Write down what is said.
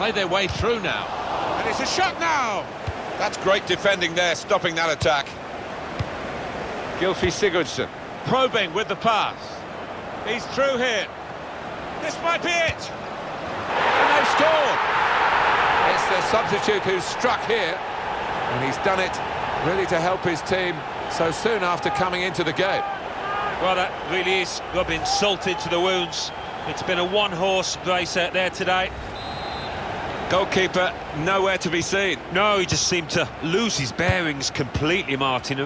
play their way through now. And it's a shot now. That's great defending there, stopping that attack. Gylfi Sigurdsson. Probing with the pass. He's through here. This might be it. And they've scored. It's the substitute who's struck here. And he's done it really to help his team so soon after coming into the game. Well, that really is rubbing salt into the wounds. It's been a one-horse race out there today. Goalkeeper nowhere to be seen. No, he just seemed to lose his bearings completely, Martin.